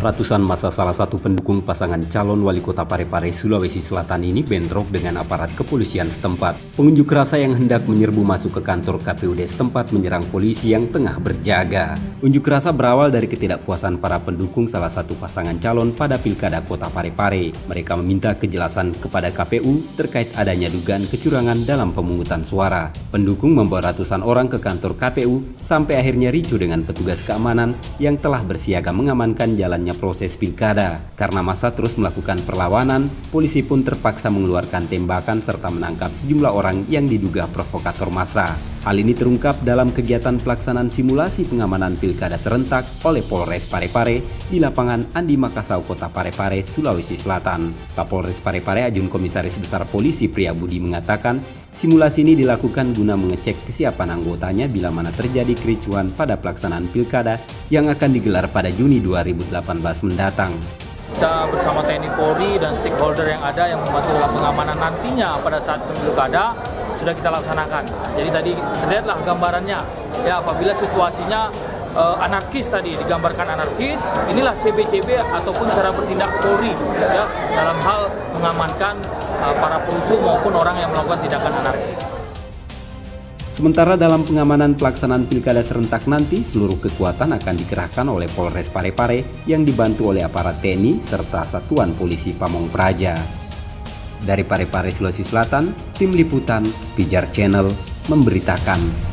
Ratusan masa salah satu pendukung pasangan calon wali kota Parepare Sulawesi Selatan ini bentrok dengan aparat kepolisian setempat. Pengunjuk rasa yang hendak menyerbu masuk ke kantor KPUD setempat menyerang polisi yang tengah berjaga. Unjuk rasa berawal dari ketidakpuasan para pendukung salah satu pasangan calon pada pilkada kota Parepare. Mereka meminta kejelasan kepada KPU terkait adanya dugaan kecurangan dalam pemungutan suara. Pendukung membawa ratusan orang ke kantor KPU sampai akhirnya ricu dengan petugas keamanan yang telah bersiaga mengamankan jalannya proses pilkada. Karena masa terus melakukan perlawanan, polisi pun terpaksa mengeluarkan tembakan serta menangkap sejumlah orang yang diduga provokator massa. Hal ini terungkap dalam kegiatan pelaksanaan simulasi pengamanan pilkada serentak oleh Polres Parepare di lapangan Andi Makassau, Kota Parepare, Sulawesi Selatan. Kapolres Parepare Ajun Komisaris Besar Polisi Pria Budi mengatakan, simulasi ini dilakukan guna mengecek kesiapan anggotanya bila mana terjadi kericuan pada pelaksanaan pilkada yang akan digelar pada Juni 2018 mendatang kita bersama TNI Polri dan stakeholder yang ada yang membantu dalam pengamanan nantinya pada saat pemilu kada sudah kita laksanakan. Jadi tadi terlihatlah gambarannya ya apabila situasinya uh, anarkis tadi digambarkan anarkis, inilah CB-CB ataupun cara bertindak Polri ya dalam hal mengamankan para perusuh maupun orang yang melakukan tindakan anarkis. Sementara dalam pengamanan pelaksanaan pilkada serentak nanti, seluruh kekuatan akan dikerahkan oleh Polres Parepare yang dibantu oleh aparat TNI serta Satuan Polisi Pamong Praja. Dari Parepare, Sulawesi Selatan, tim liputan Pijar Channel memberitakan